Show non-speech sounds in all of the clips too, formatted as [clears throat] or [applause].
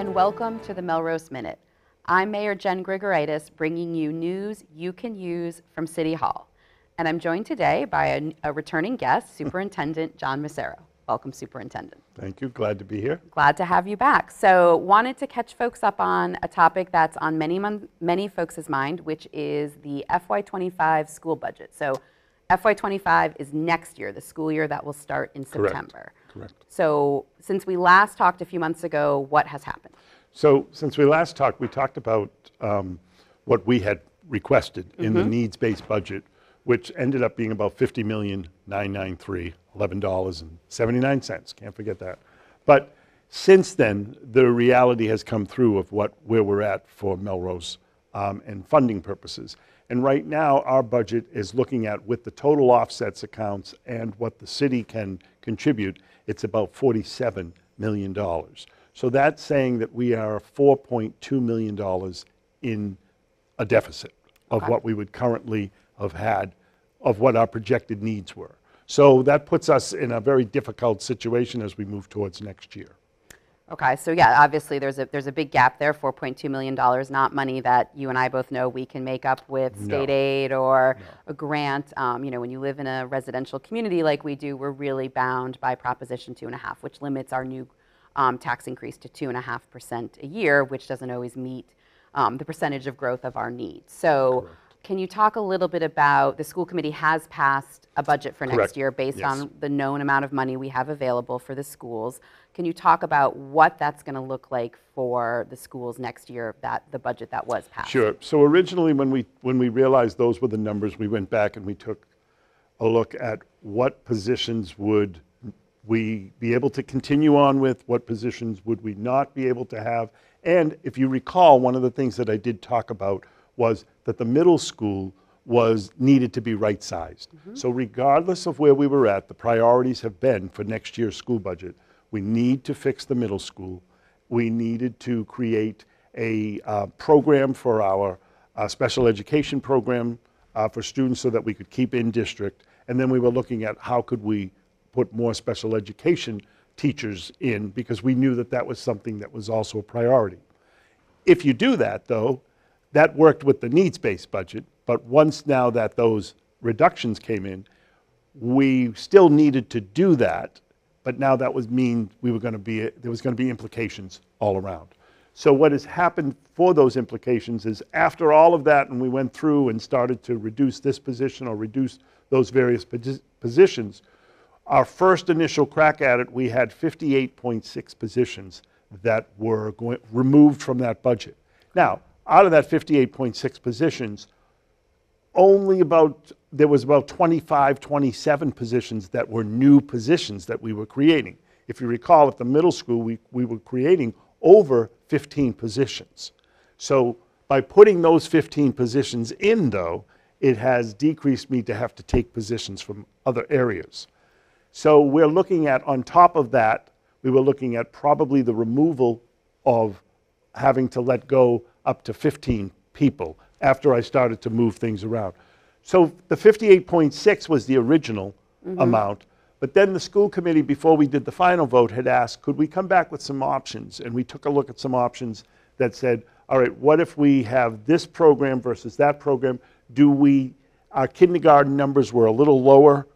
and welcome to the Melrose Minute. I'm Mayor Jen Grigoraitis, bringing you news you can use from City Hall. And I'm joined today by a, a returning guest, Superintendent John Macero. Welcome, Superintendent. Thank you. Glad to be here. Glad to have you back. So, wanted to catch folks up on a topic that's on many many folks' mind, which is the FY25 school budget. So, FY25 is next year, the school year that will start in September. Correct. September. Correct. So, since we last talked a few months ago, what has happened? So since we last talked, we talked about um, what we had requested in the needs-based budget, which ended up being about fifty million nine nine three eleven dollars and seventy-nine cents. Can't forget that. But since then, the reality has come through of what where we're at for Melrose um, and funding purposes. And right now, our budget is looking at with the total offsets accounts and what the city can contribute, it's about $47 million. So that's saying that we are $4.2 million in a deficit of Okay. what we would currently have had, of what our projected needs were. So that puts us in a very difficult situation as we move towards next year. Okay, so yeah, obviously there's a there's a big gap there. 4.2 million dollars, not money that you and I both know we can make up with state No. aid or a grant. Um, you know, when you live in a residential community like we do, we're really bound by Proposition two and a half, which limits our new um, tax increase to two and a half percent a year, which doesn't always meet um, the percentage of growth of our needs. So. Can you talk a little bit about, the school committee has passed a budget for next year based Yes. on the known amount of money we have available for the schools. Can you talk about what that's going to look like for the schools next year, that, the budget that was passed? Sure. So originally, when we, when we realized those were the numbers, we went back and we took a look at what positions would we be able to continue on with, what positions would we not be able to have. And if you recall, one of the things that I did talk about was that the middle school was needed to be right-sized. So regardless of where we were at, the priorities have been for next year's school budget, we need to fix the middle school. We needed to create a uh, program for our uh, special education program uh, for students so that we could keep in district. And then we were looking at how could we put more special education teachers in because we knew that that was something that was also a priority. If you do that, though, that worked with the needs-based budget, but once now that those reductions came in, we still needed to do that, but now that was mean we were going to be, there was going to be implications all around. So what has happened for those implications is after all of that, and we went through and started to reduce this position or reduce those various posi- positions, our first initial crack at it, we had 58.6 positions that were going, removed from that budget. Now, out of that 58.6 positions, only about, there was about 25, 27 positions that were new positions that we were creating. If you recall, at the middle school, we, we were creating over 15 positions. So by putting those 15 positions in, though, it has decreased me to have to take positions from other areas. So we're looking at, on top of that, we were looking at probably the removal of having to let go up to 15 people after I started to move things around. So the 58.6 was the original mm-hmm. amount, but then the school committee, before we did the final vote, had asked, could we come back with some options? And we took a look at some options that said, all right, what if we have this program versus that program? Do we, our kindergarten numbers were a little lower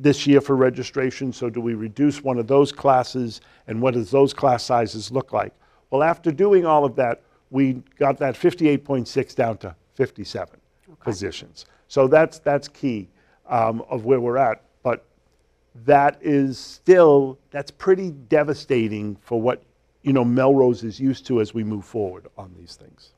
this year for registration, so do we reduce one of those classes, and what does those class sizes look like? Well, after doing all of that, we got that 58.6 down to 57 positions. So that's, that's key um, of where we're at, but that is still, that's pretty devastating for what, you know, Melrose is used to as we move forward on these things.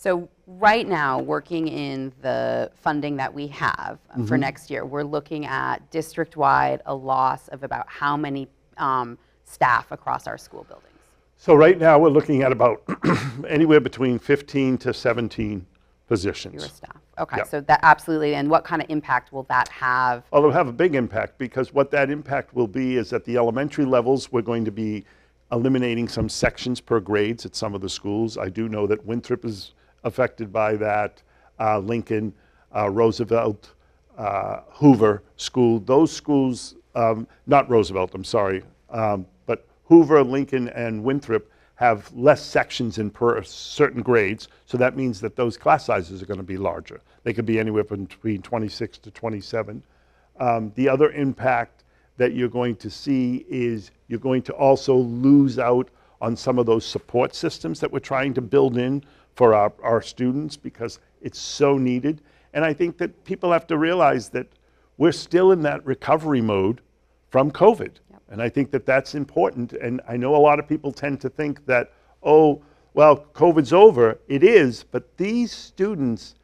So right now, working in the funding that we have uh, for next year, we're looking at district-wide a loss of about how many um, staff across our school buildings? So right now, we're looking at about [clears throat] anywhere between 15 to 17 positions. Fewer staff. Okay, Yeah. so that absolutely, and what kind of impact will that have? Well, it'll have a big impact because what that impact will be is at the elementary levels, we're going to be eliminating some sections per grades at some of the schools. I do know that Winthrop is affected by that, uh, Lincoln, uh, Roosevelt, uh, Hoover School. Those schools, um, not Roosevelt, I'm sorry, um, but Hoover, Lincoln, and Winthrop have less sections in per certain grades, so that means that those class sizes are going to be larger. They could be anywhere between 26 to 27. Um, the other impact that you're going to see is you're going to also lose out on some of those support systems that we're trying to build in for our, our students because it's so needed. And I think that people have to realize that we're still in that recovery mode from COVID. And I think that that's important. And I know a lot of people tend to think that, oh, well, COVID's over. It is, but these students,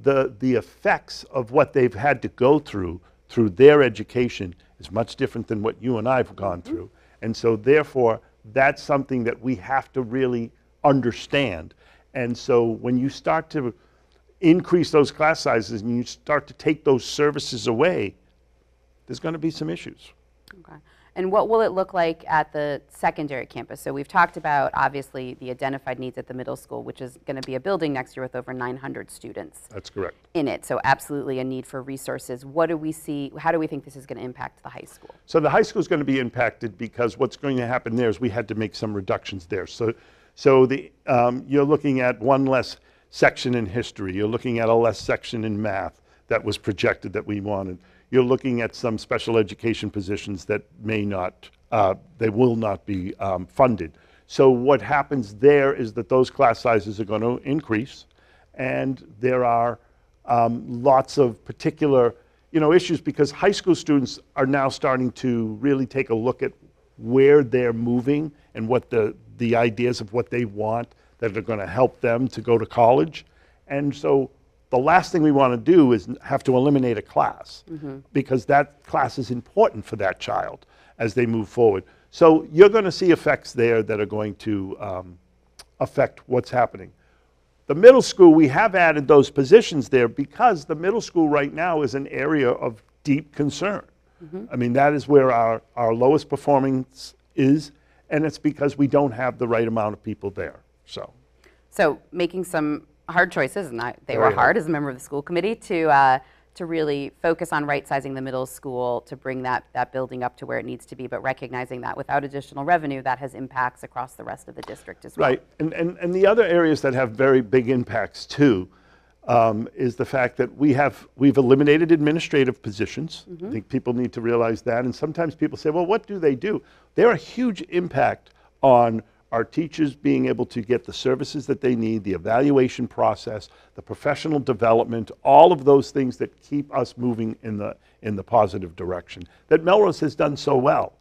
the, the effects of what they've had to go through through their education is much different than what you and I have mm-hmm. gone through. And so therefore, that's something that we have to really understand. And so when you start to increase those class sizes and you start to take those services away, there's going to be some issues. Okay. And what will it look like at the secondary campus? So we've talked about, obviously, the identified needs at the middle school, which is going to be a building next year with over 900 students That's correct. in it. So absolutely a need for resources. What do we see, how do we think this is going to impact the high school? So the high school is going to be impacted because what's going to happen there is we had to make some reductions there. So, so the, um, you're looking at one less section in history. You're looking at a less section in math that was projected that we wanted. You're looking at some special education positions that may not, uh, they will not be um, funded. So what happens there is that those class sizes are going to increase, and there are um, lots of particular, you know, issues because high school students are now starting to really take a look at where they're moving and what the, the ideas of what they want that are going to help them to go to college. And so the last thing we want to do is have to eliminate a class because that class is important for that child as they move forward. So you're going to see effects there that are going to um, affect what's happening. The middle school, we have added those positions there because the middle school right now is an area of deep concern. I mean, that is where our, our lowest performance is, and it's because we don't have the right amount of people there. So, So making some hard choices, and I, they Very were hard. hard as a member of the school committee, to, uh, to really focus on right-sizing the middle school to bring that, that building up to where it needs to be, but recognizing that without additional revenue, that has impacts across the rest of the district as well. Right, and, and, and the other areas that have very big impacts too um, is the fact that we have, we've eliminated administrative positions. I think people need to realize that, and sometimes people say, well, what do they do? They're a huge impact on our teachers being able to get the services that they need, the evaluation process, the professional development, all of those things that keep us moving in the, in the positive direction, that Melrose has done so well.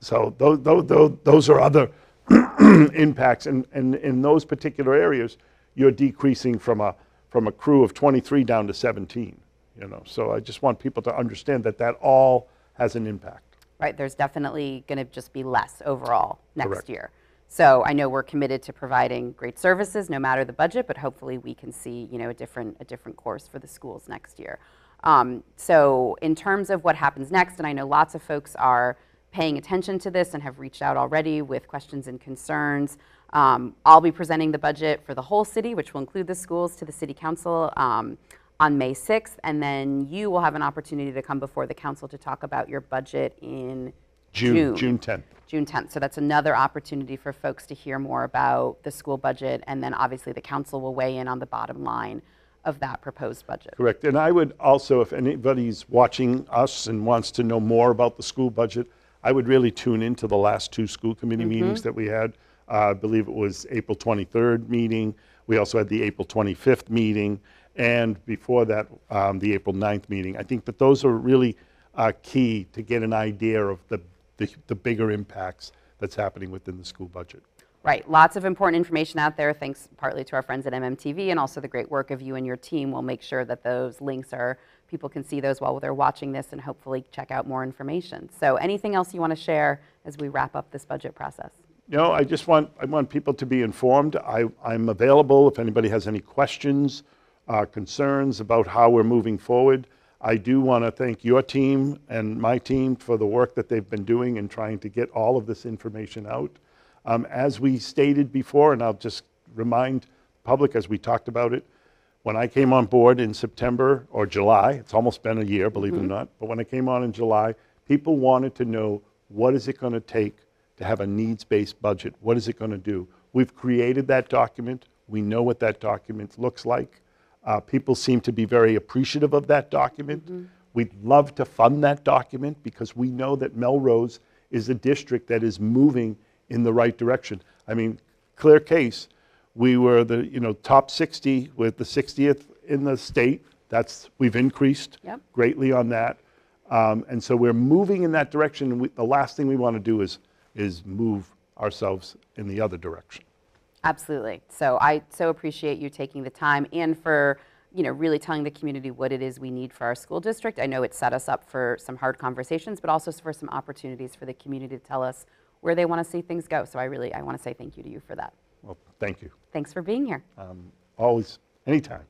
So those, those, those are other [clears throat] impacts, and, and in those particular areas, you're decreasing from a, from a crew of 23 down to 17, you know? So I just want people to understand that that all has an impact. Right, there's definitely going to just be less overall next Correct. year. So I know we're committed to providing great services, no matter the budget, but hopefully we can see, you know, a different, a different course for the schools next year. Um, So in terms of what happens next, and I know lots of folks are paying attention to this and have reached out already with questions and concerns. Um, I'll be presenting the budget for the whole city, which will include the schools, to the city council um, on May 6th, and then you will have an opportunity to come before the council to talk about your budget in June, June 10th. June 10th. So that's another opportunity for folks to hear more about the school budget, and then obviously the council will weigh in on the bottom line of that proposed budget. Correct. And I would also, if anybody's watching us and wants to know more about the school budget, I would really tune into the last two school committee meetings that we had. Uh, I believe it was April 23rd meeting. We also had the April 25th meeting, and before that, um, the April 9th meeting. I think that those are really uh, key to get an idea of the, the, the bigger impacts that's happening within the school budget. Right, lots of important information out there, thanks partly to our friends at MMTV and also the great work of you and your team. We'll make sure that those links are, people can see those while they're watching this and hopefully check out more information. So anything else you want to share as we wrap up this budget process? You know, I just want, I want people to be informed. I, I'm available if anybody has any questions, uh, concerns about how we're moving forward. I do want to thank your team and my team for the work that they've been doing in trying to get all of this information out. Um, as we stated before, and I'll just remind the public as we talked about it, when I came on board in September or July, it's almost been a year, believe it or not, but when I came on in July, people wanted to know what is it going to take to have a needs-based budget. What is it going to do? We've created that document. We know what that document looks like. Uh, People seem to be very appreciative of that document. We'd love to fund that document because we know that Melrose is a district that is moving in the right direction. I mean, clear case, we were the, you know, top 60 with the 60th in the state. That's, we've increased Yep. greatly on that. Um, And so we're moving in that direction, and we- the last thing we want to do is, is move ourselves in the other direction. Absolutely. So I so appreciate you taking the time and for, you know, really telling the community what it is we need for our school district. I know it set us up for some hard conversations, but also for some opportunities for the community to tell us where they want to see things go. So I really, I want to say thank you to you for that. Well, thank you. Thanks for being here. Um, Always, anytime.